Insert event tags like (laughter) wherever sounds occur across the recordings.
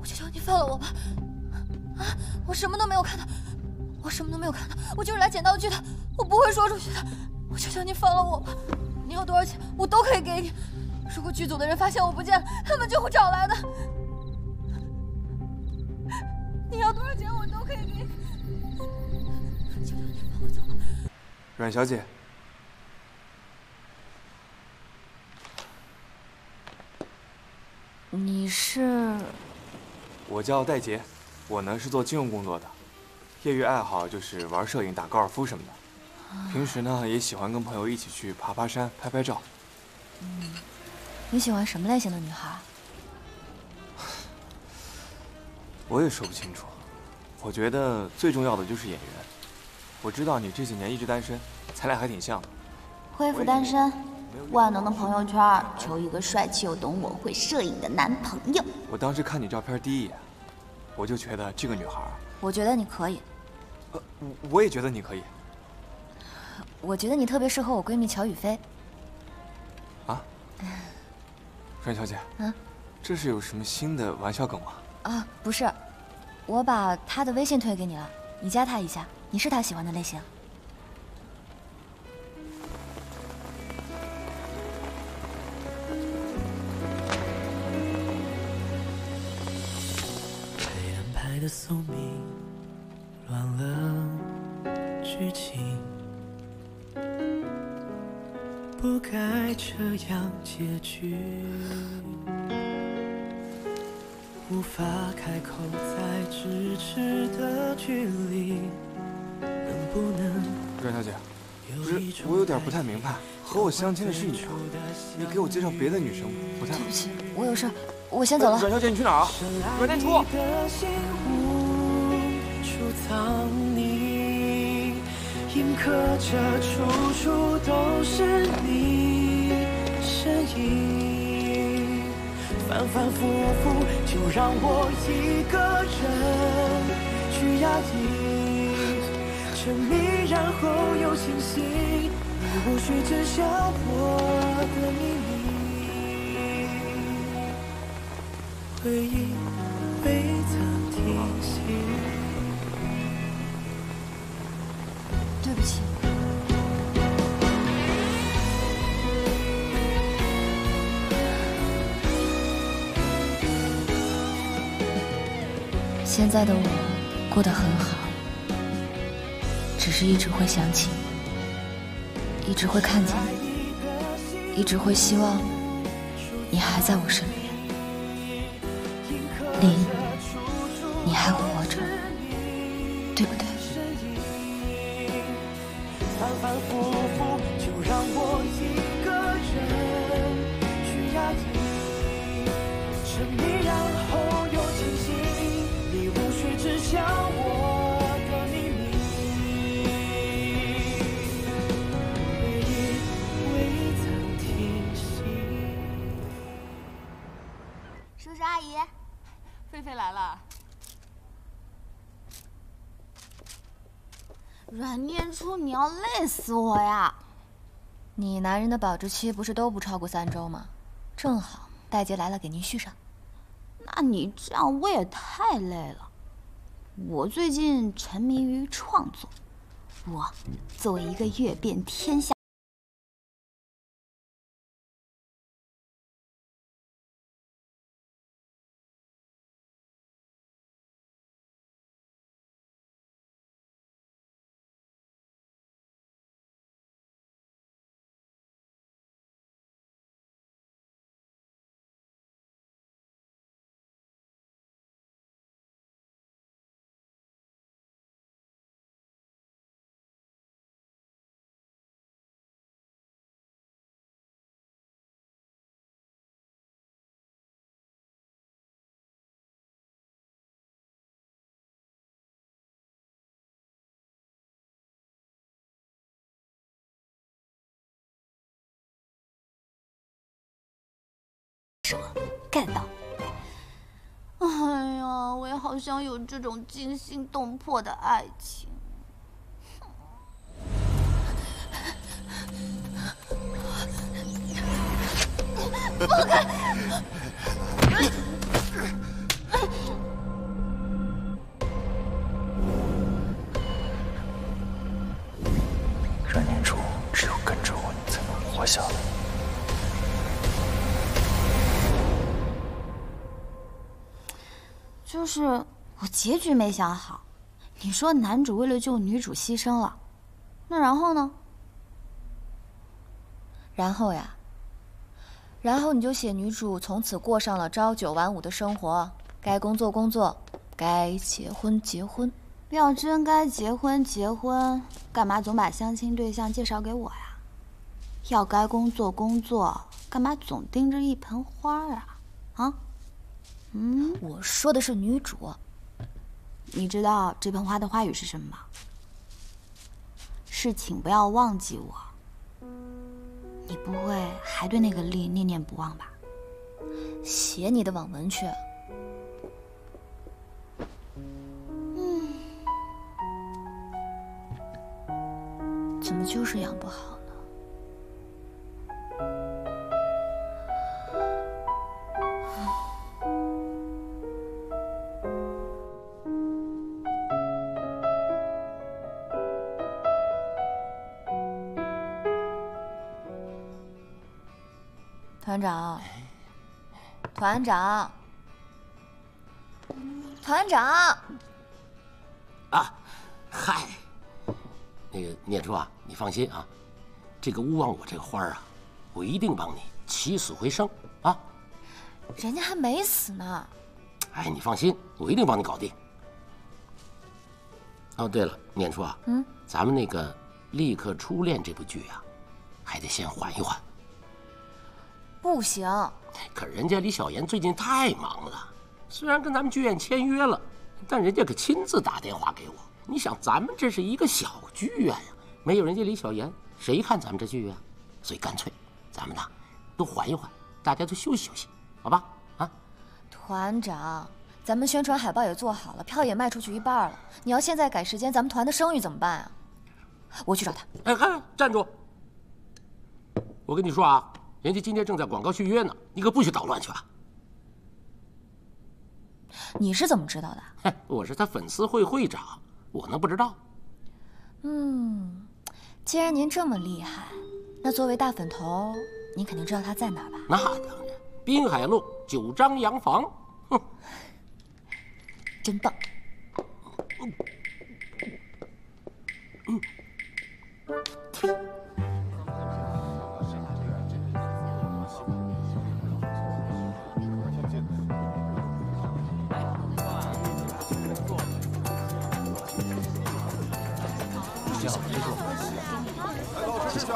我求求你放了我吧！啊，我什么都没有看到，我什么都没有看到，我就是来捡道具的，我不会说出去的。我求求你放了我吧！你要多少钱，我都可以给你。如果剧组的人发现我不见了，他们就会找来的。你要多少钱，我都可以给你。求求你放我走吧。阮小姐，你是？我叫戴杰，我呢是做金融工作的，业余爱好就是玩摄影、打高尔夫什么的。平时呢也喜欢跟朋友一起去爬爬山、拍拍照。嗯，你喜欢什么类型的女孩？我也说不清楚。我觉得最重要的就是演员。我知道你这几年一直单身，咱俩还挺像的。恢复单身，万能的朋友圈，求一个帅气又懂我、会摄影的男朋友。我当时看你照片第一眼，我就觉得这个女孩……我觉得你可以。呃，我也觉得你可以。我觉得你特别适合我闺蜜乔雨菲。啊？阮小姐，嗯，这是有什么新的玩笑梗吗？啊，不是，我把她的微信推给你了，你加她一下。你是她喜欢的类型。排的宿命乱了剧情，不该这样结局。无法开口，在咫尺的距离不能。阮小姐，不是我有点不太明白，和我相亲的是你啊？你给我介绍别的女生，不太好……对不起，我有事，我先走了。阮小姐，你去哪儿啊？阮天初。印刻着处处都是你身影，反反复复，就让我一个人去压抑。沉迷，然后又清醒，你无需知晓我的秘密。回忆未曾停息。对不起。现在的我过得很好。只是一直会想起你，一直会看见你，一直会希望你还在我身边。林，你还活着，对不对？阮念初，你要累死我呀！你男人的保质期不是都不超过三周吗？正好戴杰来了，给您续上。那你这样我也太累了。我最近沉迷于创作，我作为一个阅遍天下。感到。哎呀，我也好想有这种惊心动魄的爱情。放开！栓初，只有跟着我，你才能活下来。就是我结局没想好。你说男主为了救女主牺牲了，那然后呢？然后呀，然后你就写女主从此过上了朝九晚五的生活，该工作工作，该结婚结婚。要真该结婚结婚，干嘛总把相亲对象介绍给我呀？要该工作工作，干嘛总盯着一盆花啊？啊？嗯，我说的是女主。你知道这盆花的花语是什么吗？是请不要忘记我。你不会还对那个丽念念不忘吧？写你的网文去。嗯怎么就是养不好团长，团长，啊，嗨。那个念初啊，你放心啊，这个勿忘我这个花啊，我一定帮你起死回生啊！人家还没死呢。哎，你放心，我一定帮你搞定。哦，对了，念初啊，嗯，咱们那个《立刻初恋》这部剧啊，还得先缓一缓。不行。可人家李小岩最近太忙了，虽然跟咱们剧院签约了，但人家可亲自打电话给我。你想，咱们这是一个小剧院呀，没有人家李小岩，谁看咱们这剧院？所以干脆，咱们呢，都缓一缓，大家都休息休息，好吧？啊，团长，咱们宣传海报也做好了，票也卖出去一半了。你要现在改时间，咱们团的声誉怎么办啊？我去找他。哎嗨，站住！我跟你说啊，人家今天正在广告续约呢，你可不许捣乱去啊！你是怎么知道的？(laughs) 嘿，我是他粉丝会会长。我能不知道？嗯，既然您这么厉害，那作为大粉头，您肯定知道他在哪儿吧？那当然，滨海路九张洋房。哼，真棒。(laughs)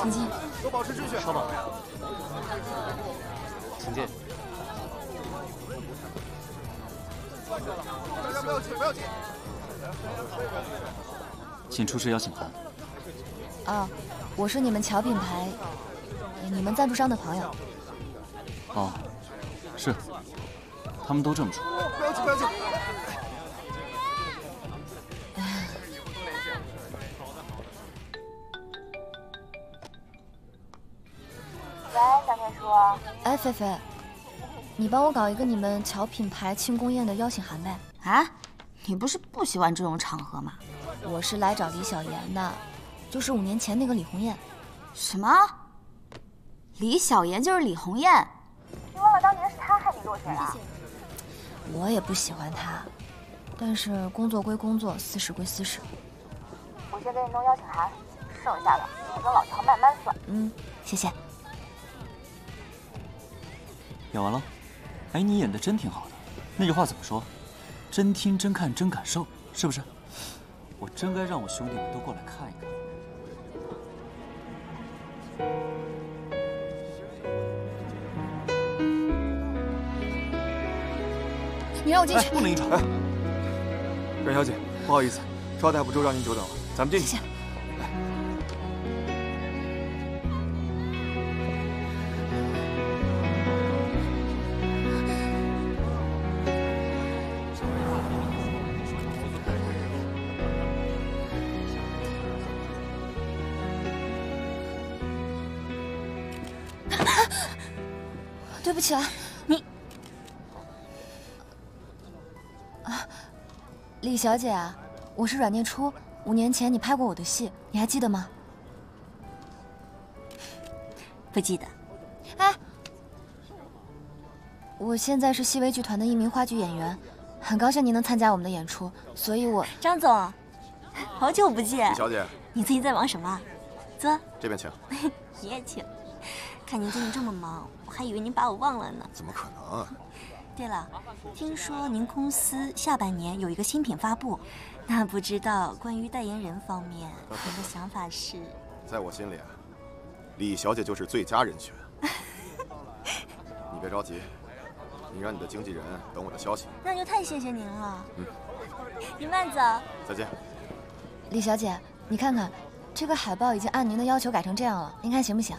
请进，都保持秩序。稍等，请进。大家不要急，不要急。请出示邀请函。啊，我是你们乔品牌，你们赞助商的朋友。哦，是，他们都这么说。不要紧，不要急。哎，菲菲，你帮我搞一个你们乔品牌庆功宴的邀请函呗？啊，你不是不喜欢这种场合吗？我是来找李小妍的，就是五年前那个李红艳。什么？李小妍就是李红艳？你忘了当年是她害你落水了？我也不喜欢她，但是工作归工作，私事归私事。我先给你弄邀请函，剩下的你跟老乔慢慢算。嗯，谢谢。演完了，哎，你演的真挺好的。那句话怎么说？真听、真看、真感受，是不是？我真该让我兄弟们都过来看一看。你让我进去，不能硬闯。哎，阮小姐，不好意思，招待不周，让您久等了。咱们进去。谢谢。对不起啊，你啊，李小姐啊，我是阮念初。五年前你拍过我的戏，你还记得吗？不记得。哎，我现在是西微剧团的一名话剧演员，很高兴您能参加我们的演出，所以我张总，好久不见李。小姐，你最近在忙什么？坐，这边请。(laughs) 你也请。看您最近这么忙，我还以为您把我忘了呢。怎么可能？(laughs) 对了，听说您公司下半年有一个新品发布，那不知道关于代言人方面，您的想法是？在我心里啊，李小姐就是最佳人选。(laughs) 你别着急，你让你的经纪人等我的消息。那就太谢谢您了。嗯，您慢走。再见。李小姐，你看看，这个海报已经按您的要求改成这样了，您看行不行？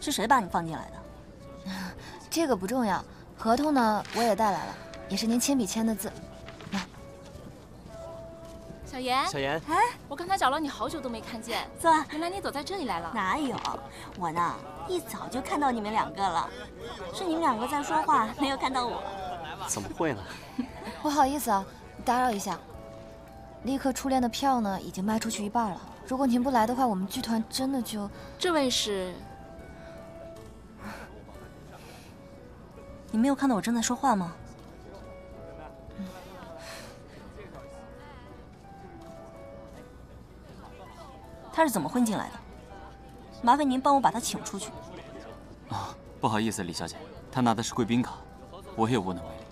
是谁把你放进来的？(laughs) 这个不重要，合同呢我也带来了，也是您亲笔签的字。来，小严，小严，哎，我刚才找了你好久都没看见，坐。原来你躲在这里来了。哪有？我呢，一早就看到你们两个了，是你们两个在说话，没有看到我。怎么会呢？(laughs) 不好意思啊，打扰一下。立刻初恋的票呢已经卖出去一半了，如果您不来的话，我们剧团真的就……这位是？你没有看到我正在说话吗？他是怎么混进来的？麻烦您帮我把他请出去。啊，不好意思，李小姐，他拿的是贵宾卡，我也无能为力。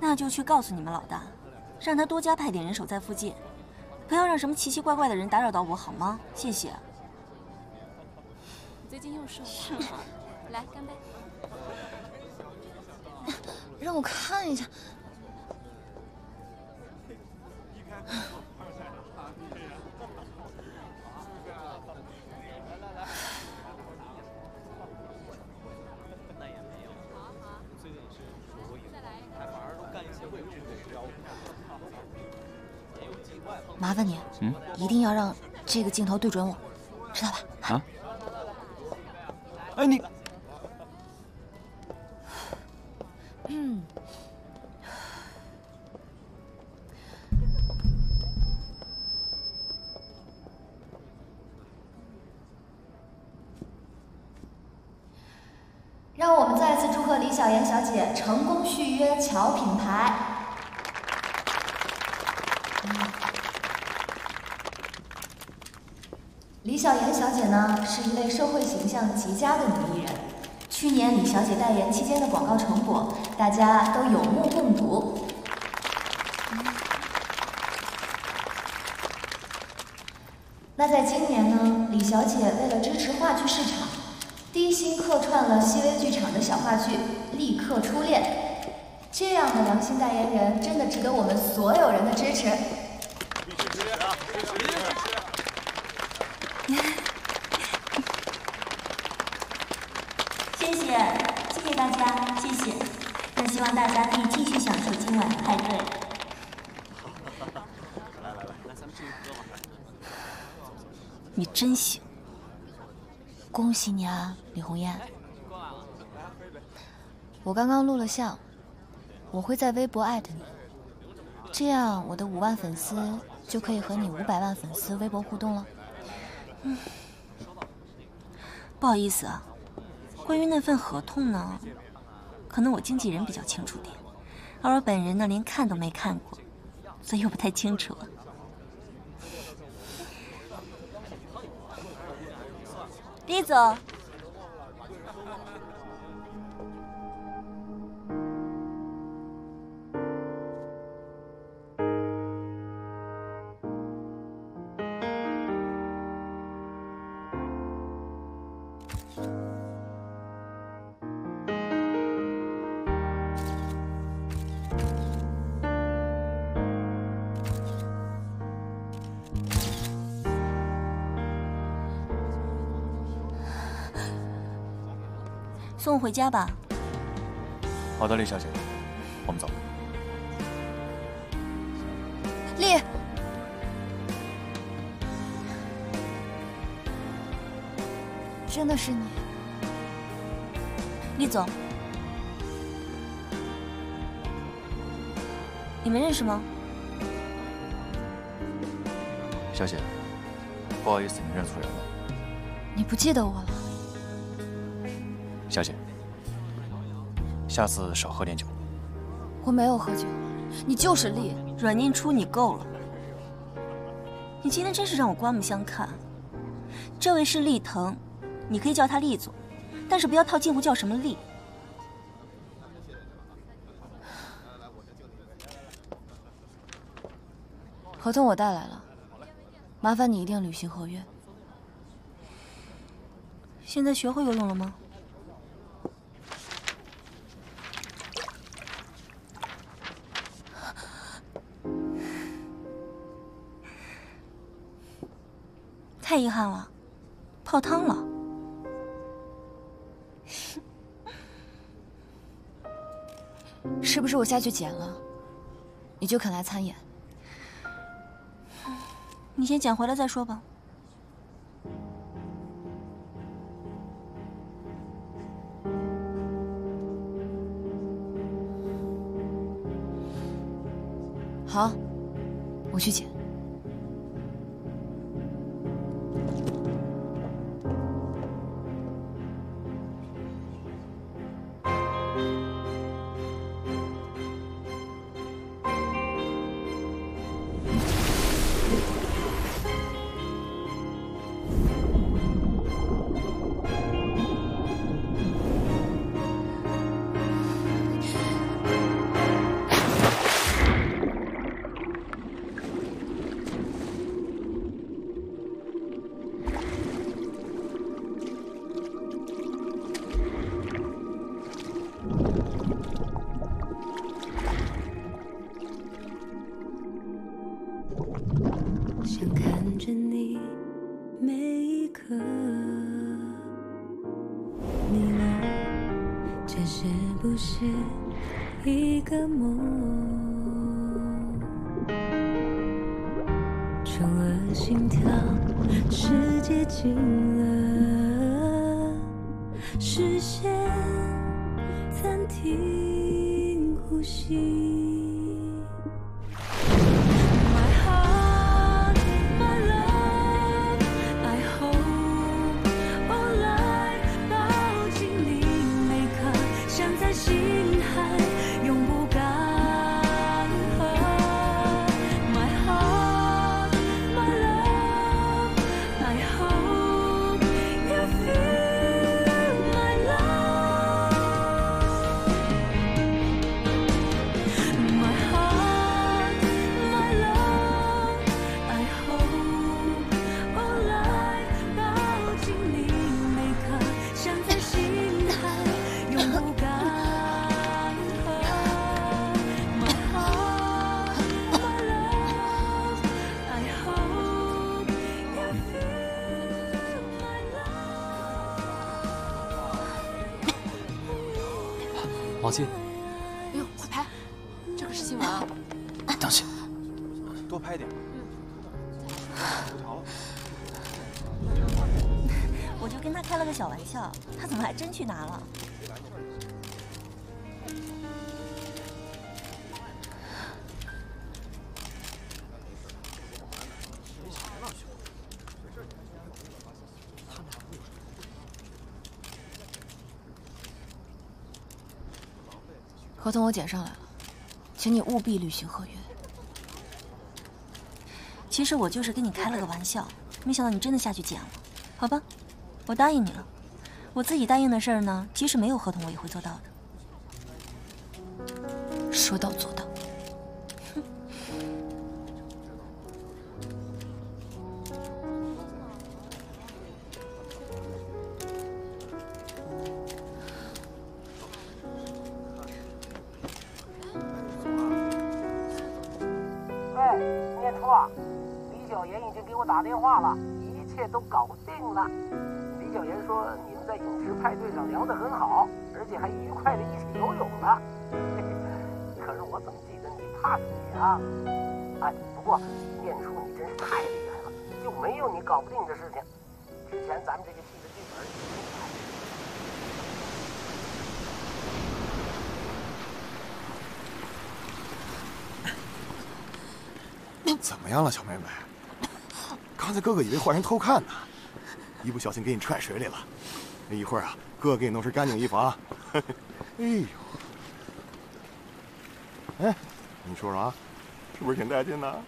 那就去告诉你们老大，让他多加派点人手在附近，不要让什么奇奇怪怪的人打扰到我，好吗？谢谢。你最近又瘦了，(laughs) 来干杯。(laughs) 让我看一下。麻烦你，嗯，一定要让这个镜头对准我，知道吧？啊？哎，你，李小妍小姐呢，是一位社会形象极佳的女艺人。去年李小姐代言期间的广告成果，大家都有目共睹。那在今年呢，李小姐为了支持话剧市场，低薪客串了西微剧场的小话剧《立刻初恋》。这样的良心代言人，真的值得我们所有人的支持。谢谢，谢谢大家，谢谢。那希望大家可以继续享受今晚的派对。你真行，恭喜你啊，李红艳！我刚刚录了像，我会在微博艾特你，这样我的五万粉丝就可以和你五百万粉丝微博互动了。嗯，不好意思啊，关于那份合同呢，可能我经纪人比较清楚点，而我本人呢连看都没看过，所以我不太清楚。李总。送我回家吧。好的，李小姐，我们走。丽，真的是你，厉总，你们认识吗？小姐，不好意思，你认错人了。你不记得我了？小姐，下次少喝点酒。我没有喝酒，你就是厉。阮念初，你够了！你今天真是让我刮目相看。这位是厉腾，你可以叫他厉总，但是不要套近乎叫什么厉。合同我带来了，麻烦你一定履行合约。现在学会游泳了吗？太遗憾了，泡汤了。(laughs) 是不是我下去捡了，你就肯来参演？你先捡回来再说吧。好，我去捡。近了，视线暂停呼吸。合同我捡上来了，请你务必履行合约。其实我就是跟你开了个玩笑，没想到你真的下去捡了。好吧，我答应你了。我自己答应的事儿呢，即使没有合同，我也会做到的。说到做到。小妍说你们在泳池派对上聊得很好，而且还愉快的一起游泳了。(laughs) 可是我怎么记得你怕水啊？哎，不过念初你真是太厉害了，就没有你搞不定的事情。之前咱们这个戏的剧本 (laughs) 怎么样了，小妹妹？刚才哥哥以为坏人偷看呢，一不小心给你踹水里了。一会儿啊，哥给你弄身干净衣服啊。(laughs) 哎呦，哎，你说说啊，是不是挺带劲的？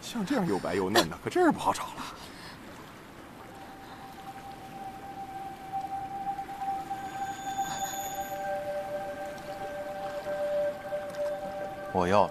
像这样又白又嫩的，可真是不好找了。我要。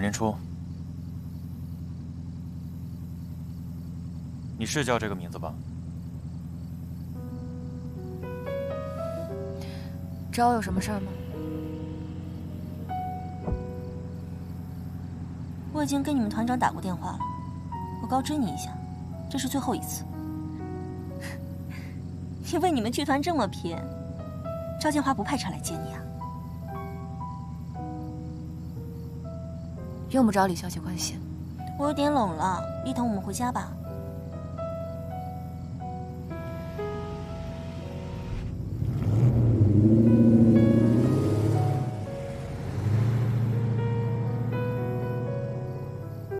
阮年初，你是叫这个名字吧？找我有什么事儿吗？我已经跟你们团长打过电话了，我告知你一下，这是最后一次。(laughs) 因为你们剧团这么拼，赵建华不派车来接你啊？用不着李小姐关心。我有点冷了，丽彤，我们回家吧。